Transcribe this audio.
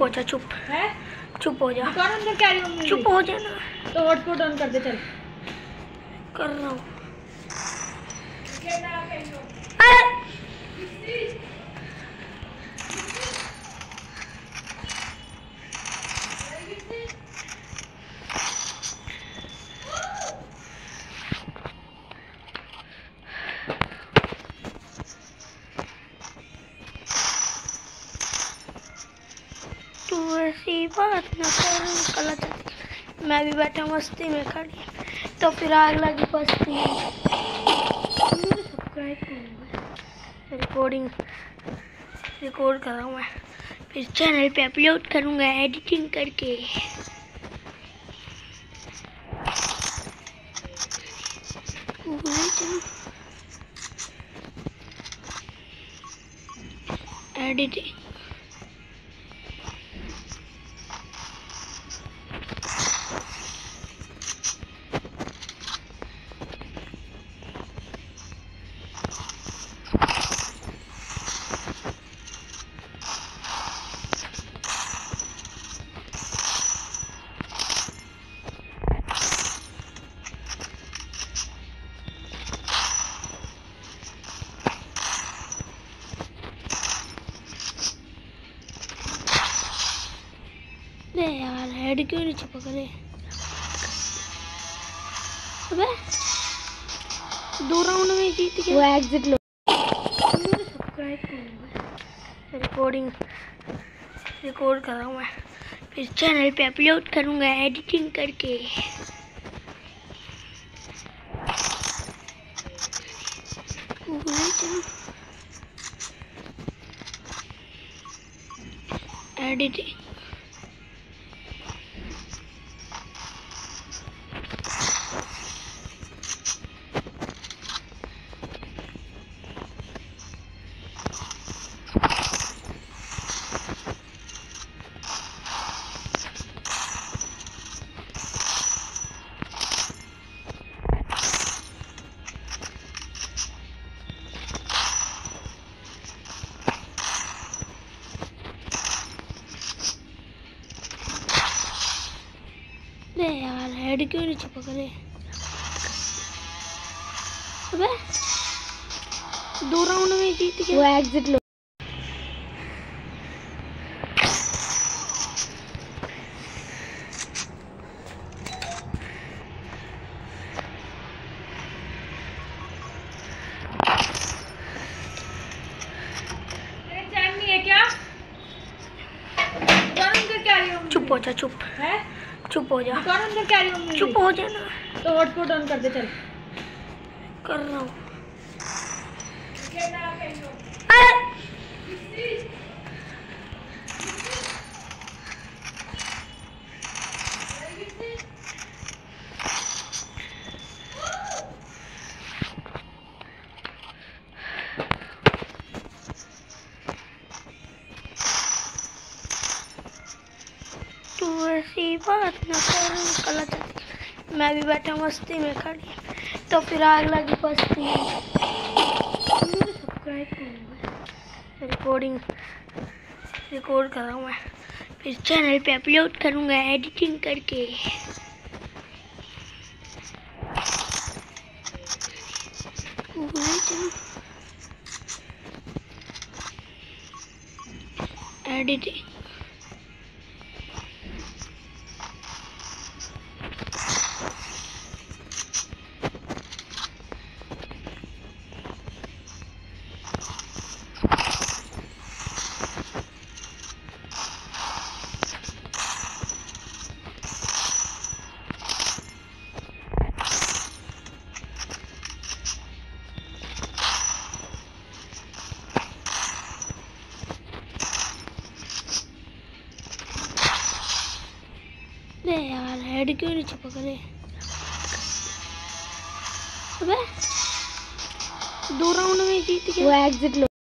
चुप हो जा चुप। है? चुप हो जा। कर अंदर कह रही हूँ चुप हो जा ना तो हॉटस्पॉट ऑन कर दे चल। कर रहा हूँ। तू ऐसी बात न कर कला मैं भी बैठा मस्ती में खड़ी तो फिर आग लगी सब्सक्राइब रिकॉर्डिंग रिकॉर्ड कर रहा हूँ मैं। फिर चैनल पे अपलोड करूँगा एडिटिंग करके। एडिटिंग हेड क्यों नहीं चिपक रहे अबे दो राउंड में जीत गया। वो एग्जिट लो। सब्सक्राइब रिकॉर्डिंग रिकॉर्ड कर रहा हूँ मैं। फिर चैनल पे अपलोड करूँगा एडिटिंग करके। एडिटिंग यार क्यों नहीं चिपक रहे? अबे दो राउंड में जीत गया। वो एग्जिट लो। चैन नहीं है क्या? दुकान अंदर क्या रही मम्मी चुप हो जा चुप। है? चुप हो जा। चुप हो जाना। तो हॉटस्पॉट ऑन कर दे चल। कर रहा हूँ। बात न मैं भी बैठा मस्ती में खड़ी। तो फिर आग लगी सब्सक्राइब रिकॉर्डिंग रिकॉर्ड कर रहा हूँ मैं। फिर चैनल पे अपलोड करूँगा एडिटिंग करके। एडिटिंग अरे यार हेड क्यों नहीं चिपक रहे? अबे, दो राउंड में जीत गया। वो एग्जिट लो।